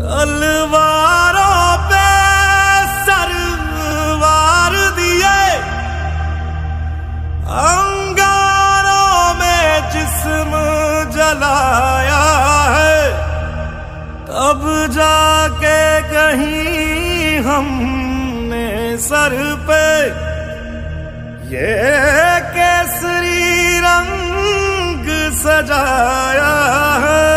تلواروں پہ سروار دیے انگاروں میں جسم جلایا ہے تب جا کے کہیں ہم نے سر پہ یہ کیسری رنگ سجایا ہے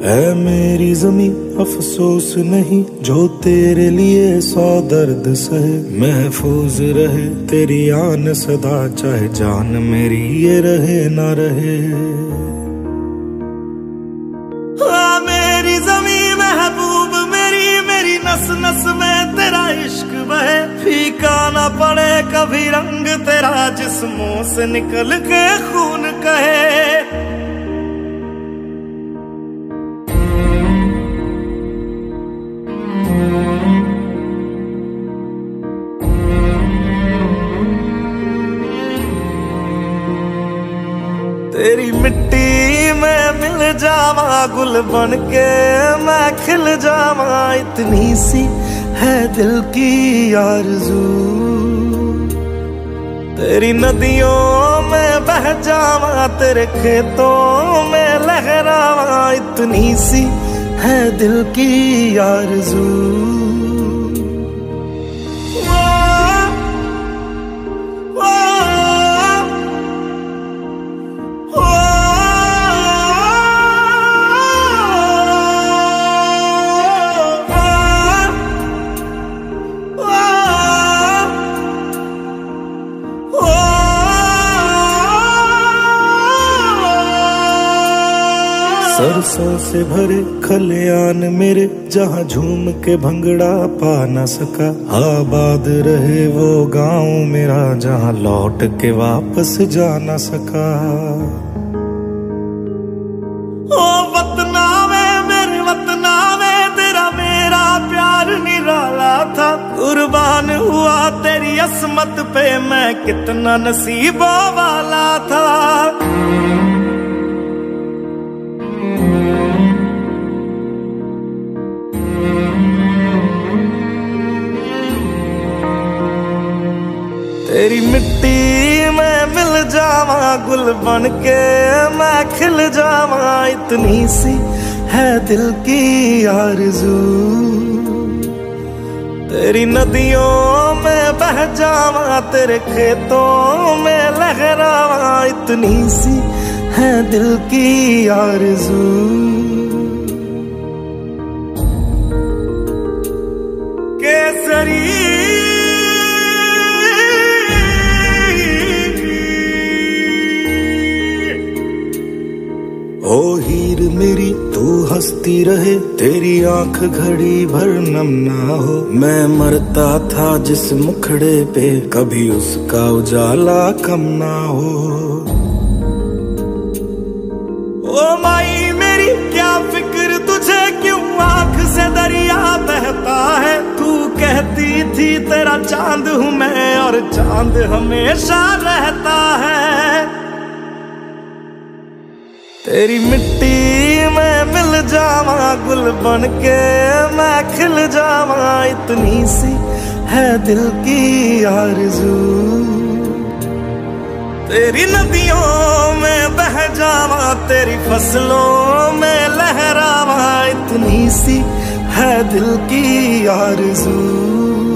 اے میری زمین افسوس نہیں جو تیرے لیے سو درد سہے محفوظ رہے، تیری آن صدا چاہے جان میری یہ رہے نہ رہے۔ میری زمین محبوب، میری میری نس نس میں تیرا عشق بہے۔ پھیکا نہ پڑے کبھی رنگ تیرا جسموں سے نکل کے خون تیری مٹی میں مل جاواں گل بن کے میں کھل جاواں اتنی سی ہے دل کی آرزو تیری ندیوں میں بہ جاواں تیرے کھیتوں میں لہراواں اتنی سی ہے دل کی آرزو سرسوں سے بھرے کھلیان میرے، جہاں جھوم کے بھنگڑا پا نہ سکا۔ آباد رہے وہ گاؤں میرا، جہاں لوٹ کے واپس جا نہ سکا۔ او وطنا میں میرے وطنا میں تیرا میرا پیار نرالا تھا۔ قربان ہوا تیری عصمت پہ میں کتنا نصیبوں والا تھا۔ تیری مٹی میں مل جاواں گل بن کے میں کھل جاواں اتنی سی ہے دل کی آرزو تیری ندیوں میں بہ جاواں تیرے کھیتوں میں لہراواں اتنی سی ہے دل کی آرزو او ہیر میری، تو ہستی رہے، تیری آنکھ گھڑی بھر نم نہ ہو۔ میں مرتا تھا جس مکھڑے پہ، کبھی اس کا اجالا کم نہ ہو۔ او مائی میری، کیا فکر تجھے؟ کیوں آنکھ سے دریا بہتا ہے؟ تو کہتی تھی، تیرا چاند ہوں میں اور چاند ہمیشہ رہتا ہے۔ تیری مٹی میں مل جاواں گل بن کے میں کھل جاواں اتنی سی ہے دل کی آرزو تیری ندیوں میں بہ جاواں تیری فصلوں میں لہراواں اتنی سی ہے دل کی آرزو